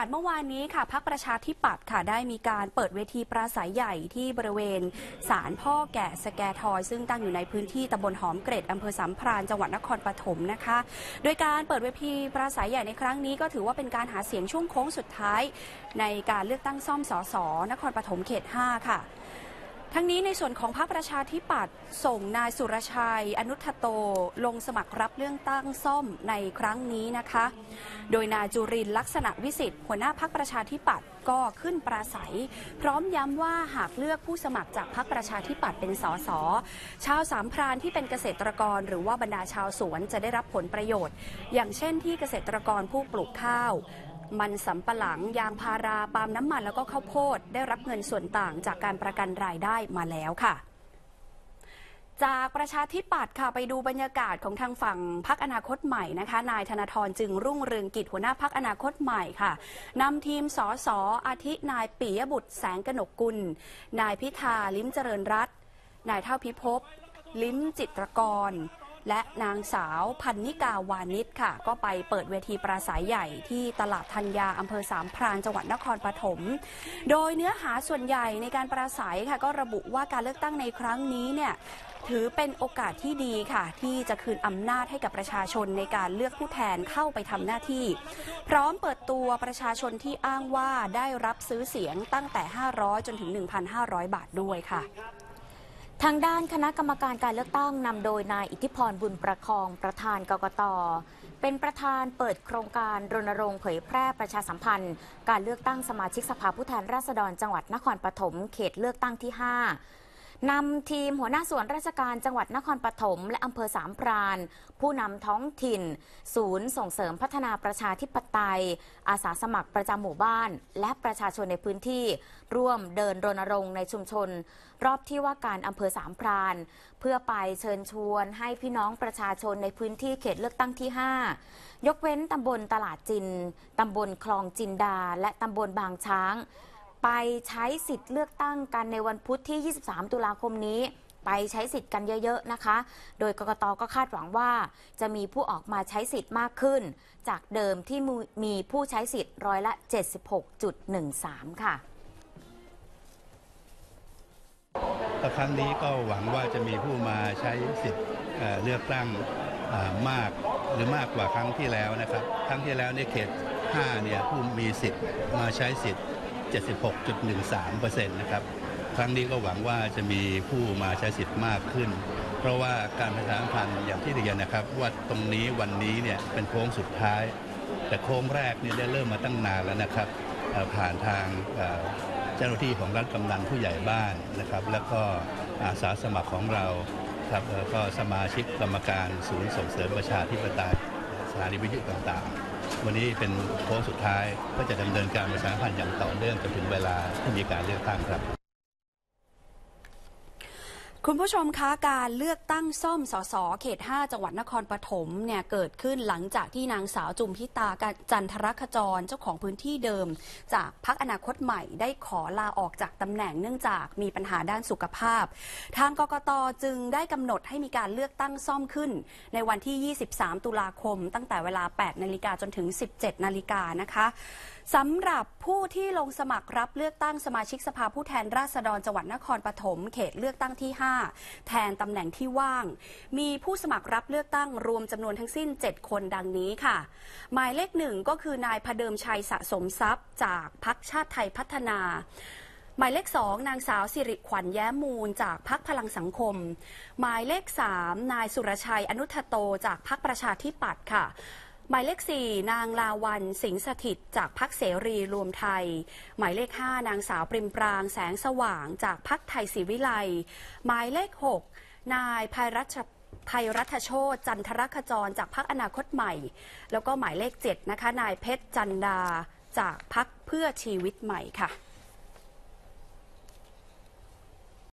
าศเมื่อวานนี้ค่ะพักประชาธิปัตย์ค่ะได้มีการเปิดเวทีปราศัยใหญ่ที่บริเวณศาลพ่อแก่สแกทอย ซึ่งตั้งอยู่ในพื้นที่ตำบลหอมเกรดอำเภอสามพรานจังหวัดนครปฐมนะคะ โดยการเปิดเวทีปราศัยใหญ่ในครั้งนี้ก็ถือว่าเป็นการหาเสียงช่วงโค้งสุดท้าย ในการเลือกตั้งซ่อมสสนครปฐมเขต 5 ค่ะ ทั้งนี้ในส่วนของพรรคประชาธิปัตย์ส่งนายสุรชัย อนุทโต ลงสมัครรับเลือกตั้งซ่อมในครั้งนี้นะคะ โดยนายจุรินลักษณะวิสิทธิ์หัวหน้าพรรคประชาธิปัตย์ก็ขึ้นปราศัย พร้อมย้ำว่าหากเลือกผู้สมัครจากพรรคประชาธิปัตย์เป็นสสชาวสามพรานที่เป็นเกษตรกรหรือว่าบรรดาชาวสวนจะได้รับผลประโยชน์ อย่างเช่นที่เกษตรกรผู้ปลูกข้าว มันสำปะหลัง ยางพารา ปาล์มน้ำมันแล้วก็ข้าวโพด ได้รับเงินส่วนต่างจากการประกันรายได้มาแล้วค่ะจากประชาธิปัตย์ค่ะไปดูบรรยากาศของทางฝั่งพักอนาคตใหม่นะคะ นายธนาธรจึงรุ่งเรืองกิจหัวหน้าพักอนาคตใหม่ค่ะนำทีมสอสออาทินายปิยบุตรแสงกนกกุล นายพิธาลิ้มเจริญรัตน์นายเท่าพิภพลิ้มจิตรกร และนางสาวพันนิกาวานิชค่ะ ก็ไปเปิดเวทีปราศัยใหญ่ที่ตลาดธัญญาอำเภอสามพรานจังหวัดนครปฐม โดยเนื้อหาส่วนใหญ่ในการปราศัยค่ะ ก็ระบุว่าการเลือกตั้งในครั้งนี้เนี่ยถือเป็นโอกาสที่ดีค่ะ ที่จะคืนอำนาจให้กับประชาชนในการเลือกผู้แทนเข้าไปทำหน้าที่ พร้อมเปิดตัวประชาชนที่อ้างว่าได้รับซื้อเสียงตั้งแต่ 500 จนถึง 1,500 บาทด้วยค่ะ ทางด้านคณะกรรมการการเลือกตั้งนำโดยนายอิทธิพรบุญประคองประธานกกต เป็นประธานเปิดโครงการรณรงค์เผยแพร่ประชาสัมพันธ์ การเลือกตั้งสมาชิกสภาผู้แทนราษฎรจังหวัดนครปฐมเขตเลือกตั้งที่ 5 นำทีมหัวหน้าส่วนราชการจังหวัดนครปฐมและอำเภอสามพราน ผู้นำท้องถิ่น ศูนย์ส่งเสริมพัฒนาประชาธิปไตย อาสาสมัครประจำหมู่บ้าน และประชาชนในพื้นที่ ร่วมเดินรณรงค์ในชุมชน รอบที่ว่าการอำเภอสามพราน เพื่อไปเชิญชวนให้พี่น้องประชาชนในพื้นที่เขตเลือกตั้งที่ 5 ยกเว้นตำบลตลาดจินตำบลคลองจินดา และตำบลบางช้าง ไปใช้สิทธิ์เลือกตั้งกันในวันพุธที่ 23 ตุลาคมนี้ไปใช้สิทธิ์กันเยอะๆนะคะ โดยกกตก็คาดหวังว่าจะมีผู้ออกมาใช้สิทธิ์มากขึ้น จากเดิมที่มีผู้ใช้สิทธิ์ร้อยละ 76.13 ค่ะครั้งนี้ก็หวังว่าจะมีผู้มาใช้สิทธิ์เลือกตั้งมากหรือมากกว่าครั้งที่แล้วนะครับ ครั้งที่แล้วในเขต 5 เนี่ยผู้มีสิทธิ์มาใช้สิทธิ์ 76.13%นะครับครั้งนี้ก็หวังว่าจะมีผู้มาใช้สิทธิ์มากขึ้น เพราะว่าการประชาสัมพันธ์อย่างที่เรียนนะครับ ว่าตรงนี้วันนี้เนี่ยเป็นโค้งสุดท้าย แต่โค้งแรกเนี่ยได้เริ่มมาตั้งนานแล้วนะครับผ่านทางเจ้าหน้าที่ของรัฐกำนันผู้ใหญ่บ้านนะครับ แล้วก็อาสาสมัครของเราครับก็สมาชิกกรรมการศูนย์ส่งเสริมประชาธิปไตยสถานีวิทยุต่างๆ วันนี้เป็นโค้งสุดท้ายก็จะดำเนินการประชาสัมพันธ์อย่างต่อเนื่องจนถึงเวลาที่มีการเลือกตั้งครับ คุณผู้ชมคะการเลือกตั้งซ่อมสสเขต 5 จังหวัดนครปฐมเนี่ยเกิดขึ้นหลังจากที่นางสาวจุมพิตาจันทรคจรเจ้าของพื้นที่เดิม จากพักอนาคตใหม่ได้ขอลาออกจากตำแหน่งเนื่องจากมีปัญหาด้านสุขภาพ ทางกกตจึงได้กำหนดให้มีการเลือกตั้งซ่อมขึ้น ในวันที่ 23 ตุลาคม ตั้งแต่เวลา 8 นาฬิกาจนถึง 17 นาฬิกานะคะสำหรับผู้ที่ลงสมัครรับเลือกตั้งสมาชิกสภาผู้แทนราษฎรจังหวัดนครปฐมเขตเลือกตั้งที่ 5แทนตำแหน่งที่ว่าง มีผู้สมัครรับเลือกตั้งรวมจำนวนทั้งสิ้น 7 คนดังนี้ค่ะ หมายเลขหนึ่งก็คือนายพเดิมชัยสะสมทรัพย์ จากพักชาติไทยพัฒนาหมายเลขสองนางสาวสิริขวัญแย้มมูล จากพักพลังสังคม หมายเลขสามนายสุรชัยอนุทโต จากพักประชาธิปัตย์ค่ะ หมายเลข 4 นางลาวันสิงสถิตจากพักเสรีรวมไทย หมายเลข 5 นางสาวปริมปรางแสงสว่างจากพักไทยศรีวิไลหมายเลข 6 นายภัยรัชภัยรัฐโชตจันทรคจรจากพักอนาคตใหม่ แล้วก็หมายเลข 7 นะคะ นายเพชรจันดาจากพักเพื่อชีวิตใหม่ค่ะ